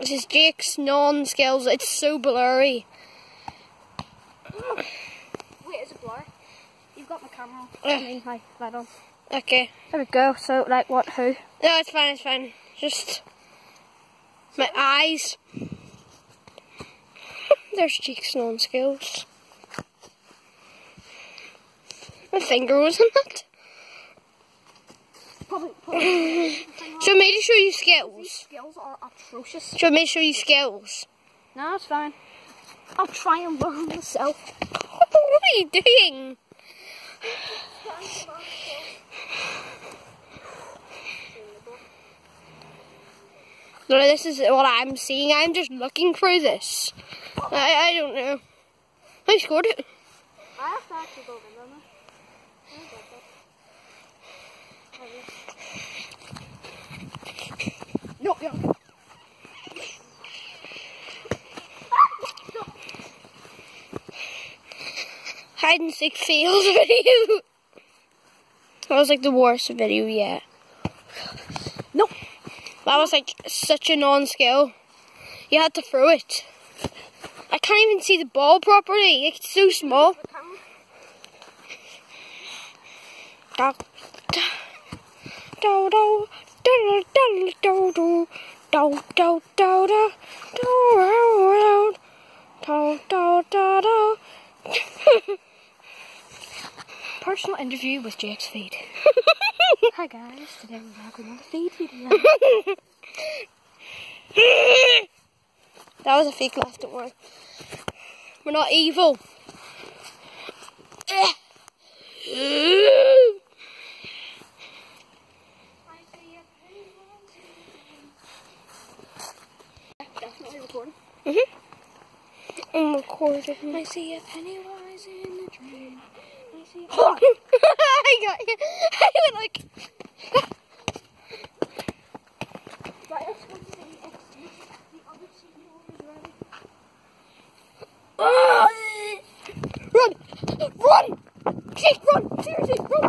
This is Jake's non-skills. It's so blurry. Wait, is it blurry? You've got my camera. Hi, light on. Okay. There we go. So, like, what, who? No, it's fine, it's fine. Just my eyes. There's Jake's non-skills. My finger was in it. Probably, probably. So me sure show you These skills. skills are atrocious. So me sure show you skills. No, it's fine. I'll try and learn myself. what are you doing? No, this is what I'm seeing. I'm just looking for this. I, I don't know. I scored it. I have to actually go in, don't I? No, no. Hide and seek fails video. That was like the worst video yet. Nope. That was like such a non-skill. You had to throw it. I can't even see the ball properly. It's so small. Personal interview with Jake's feed. Hi guys, today we're back with another feed video. That was a fake laugh, don't worry. We're not evil. Definitely recording. Mm-hmm. I'm recording. I see a Pennywise in the see. Oh. I got you. I went like. Run! Run! Jake, run! Seriously, run!